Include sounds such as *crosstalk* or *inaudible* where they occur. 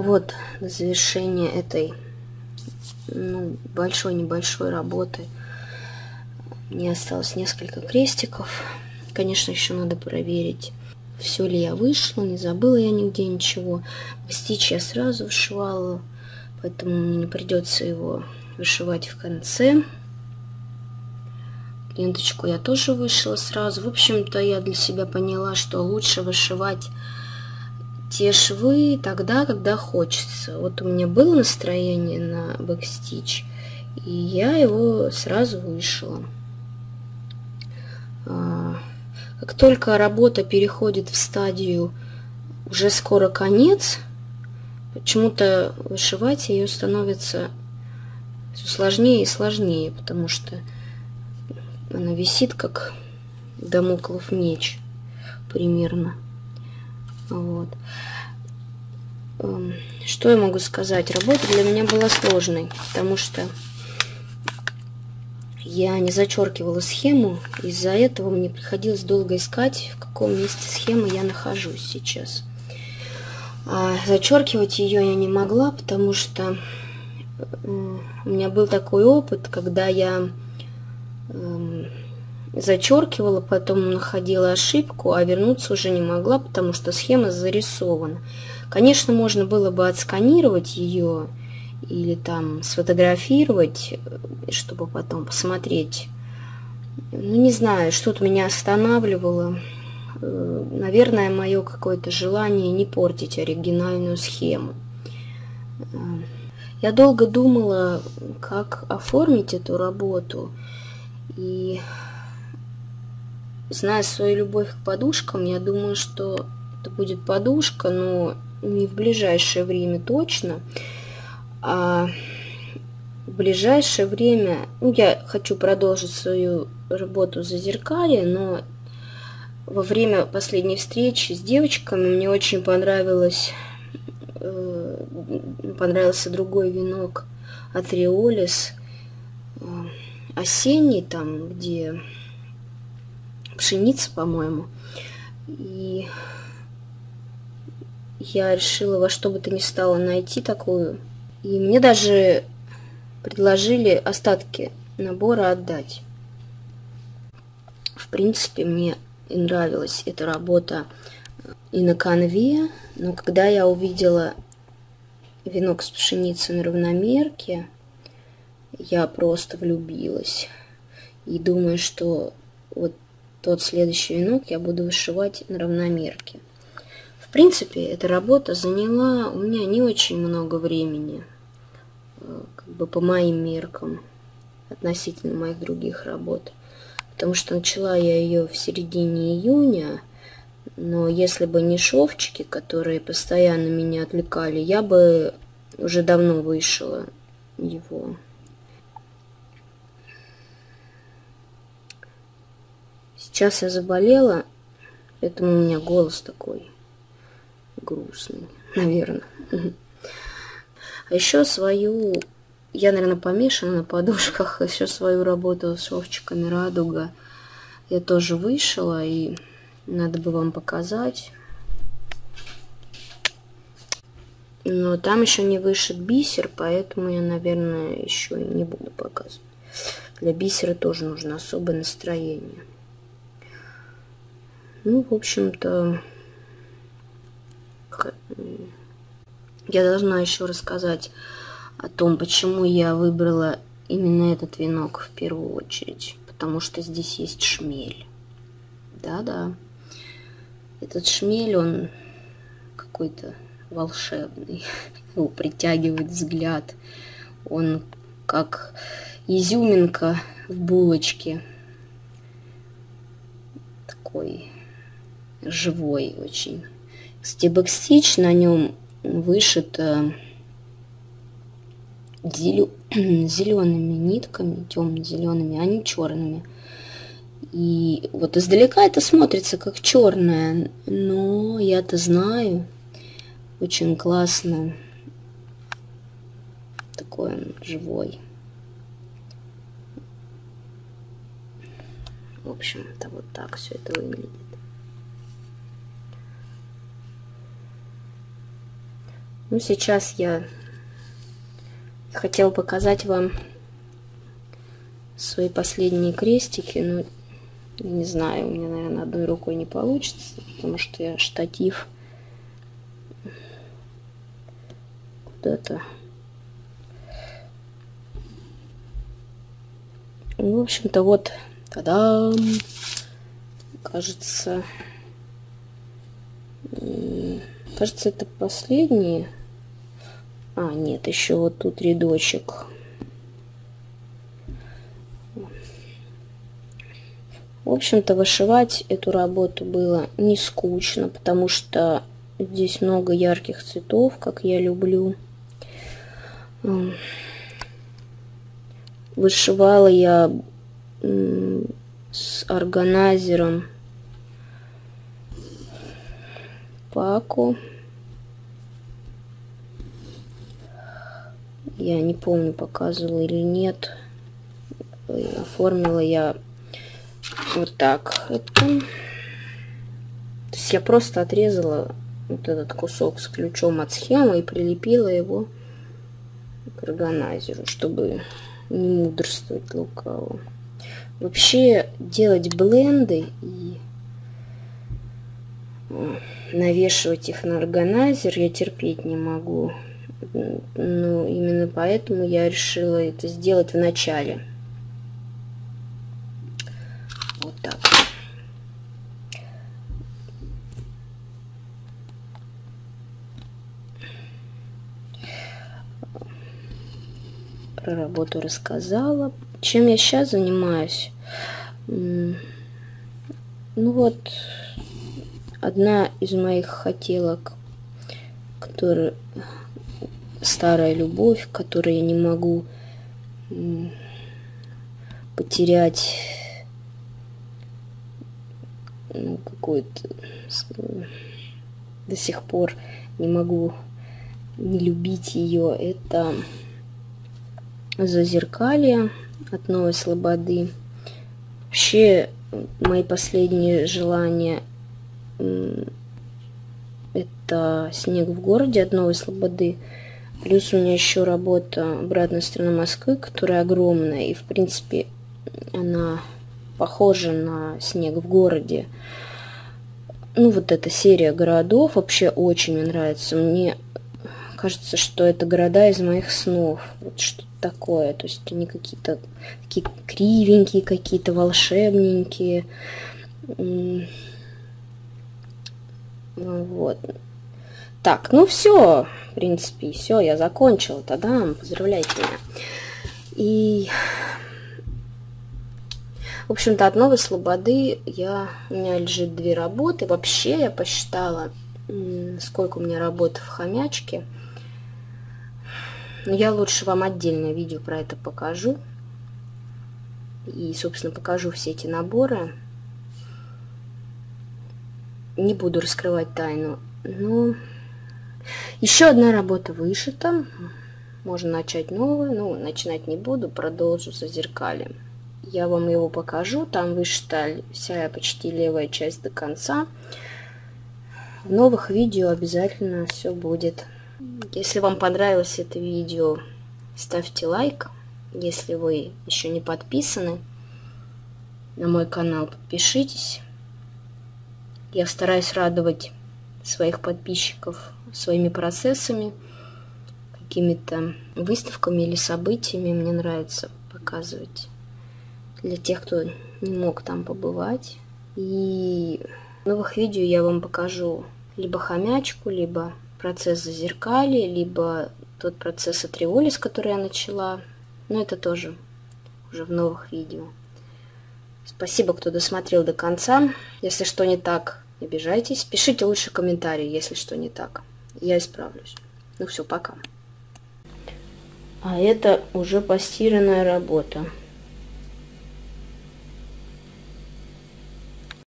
Вот, до завершения этой ну, большой-небольшой работы мне осталось несколько крестиков. Конечно, еще надо проверить, все ли я вышла, не забыла я нигде ничего. Стич я сразу вышивала, поэтому мне не придется его вышивать в конце. Ленточку я тоже вышила сразу. В общем-то, я для себя поняла, что лучше вышивать те швы тогда, когда хочется. Вот у меня было настроение на бэкстич, и я его сразу вышила. А, как только работа переходит в стадию уже скоро конец, почему-то вышивать ее становится все сложнее и сложнее, потому что она висит как домоклов меч примерно. Вот. Эм, что я могу сказать? Работа для меня была сложной, потому что я не зачеркивала схему, из-за этого мне приходилось долго искать, в каком месте схемы я нахожусь сейчас. А зачеркивать ее я не могла, потому что э, у меня был такой опыт, когда я эм, зачеркивала, потом находила ошибку, а вернуться уже не могла, потому что схема зарисована. Конечно, можно было бы отсканировать ее или там сфотографировать, чтобы потом посмотреть. Ну, не знаю, что-то меня останавливало. Э, наверное, мое какое-то желание не портить оригинальную схему. Э, я долго думала, как оформить эту работу. И зная свою любовь к подушкам, я думаю, что это будет подушка, но не в ближайшее время точно. А в ближайшее время, ну, я хочу продолжить свою работу за зеркалье, но во время последней встречи с девочками мне очень понравилось, э, понравился другой венок от Риолис, э, осенний там, где пшеница, по-моему. И я решила во что бы то ни стало найти такую. И мне даже предложили остатки набора отдать. В принципе, мне нравилась эта работа и на конве, но когда я увидела венок с пшеницей на равномерке, я просто влюбилась. И думаю, что вот тот следующий венок я буду вышивать на равномерке. В принципе, эта работа заняла у меня не очень много времени, э, как бы по моим меркам, относительно моих других работ. Потому что начала я ее в середине июня, но если бы не шовчики, которые постоянно меня отвлекали, я бы уже давно вышила его. Сейчас я заболела, поэтому у меня голос такой грустный, наверное. А еще свою, я, наверное, помешана на подушках, еще свою работу с шовчиками «Радуга» я тоже вышила, и надо бы вам показать. Но там еще не вышит бисер, поэтому я, наверное, еще не буду показывать. Для бисера тоже нужно особое настроение. Ну, в общем-то, я должна еще рассказать о том, почему я выбрала именно этот венок в первую очередь. Потому что здесь есть шмель. Да-да. Этот шмель, он какой-то волшебный. *laughs* Его притягивает взгляд. Он как изюминка в булочке. Такой живой очень. Кстати, бэкстич на нем вышит э, зелеными *clears throat* нитками, темно-зелеными, а не черными. И вот издалека это смотрится как черное, но я-то знаю, очень классно. Такой он живой. В общем-то, вот так все это выглядит. Ну, сейчас я хотел показать вам свои последние крестики, но не знаю, у меня, наверное, одной рукой не получится, потому что я штатив куда-то. Ну, в общем-то, вот, тогда кажется, кажется, это последние. А, нет, еще вот тут рядочек. В общем-то, вышивать эту работу было не скучно, потому что здесь много ярких цветов, как я люблю. Вышивала я с органайзером Паку. Я не помню, показывала или нет. Оформила я вот так. Это... То есть я просто отрезала вот этот кусок с ключом от схемы и прилепила его к органайзеру, чтобы не мудрствовать лукаво. Вообще делать бленды и навешивать их на органайзер я терпеть не могу. Ну, именно поэтому я решила это сделать в начале. Вот так. Про работу рассказала. Чем я сейчас занимаюсь? Ну вот, одна из моих хотелок, которая старая любовь, которую я не могу потерять ну, какой-то до сих пор не могу не любить ее. Это зазеркалье от Новой Слободы. Вообще, мои последние желания это снег в городе от Новой Слободы. Плюс у меня еще работа обратная сторона Москвы, которая огромная. И, в принципе, она похожа на снег в городе. Ну, вот эта серия городов вообще очень мне нравится. Мне кажется, что это города из моих снов. Вот что такое. То есть они какие-то такие кривенькие, какие-то волшебненькие. Вот. Так, ну все, в принципе, все, я закончила. Тогда поздравляйте меня. И, в общем-то, от Новой Слободы я, у меня лежит две работы. Вообще я посчитала, сколько у меня работ в хомячке. Но я лучше вам отдельное видео про это покажу. И, собственно, покажу все эти наборы. Не буду раскрывать тайну. Ну, еще одна работа вышита. Можно начать новую. Ну, начинать не буду, продолжу за зеркалем. Я вам его покажу. Там вышита вся почти левая часть до конца. В новых видео обязательно все будет. Если вам понравилось это видео, ставьте лайк. Если вы еще не подписаны на мой канал, подпишитесь. Я стараюсь радовать своих подписчиков своими процессами, какими-то выставками или событиями. Мне нравится показывать для тех, кто не мог там побывать. И в новых видео я вам покажу либо хомячку, либо процесс зазеркали, либо тот процесс атриолис, который я начала. Но это тоже уже в новых видео. Спасибо, кто досмотрел до конца. Если что не так, обижайтесь. Пишите лучше комментарии, если что не так. Я исправлюсь. Ну все, пока. А это уже постиранная работа.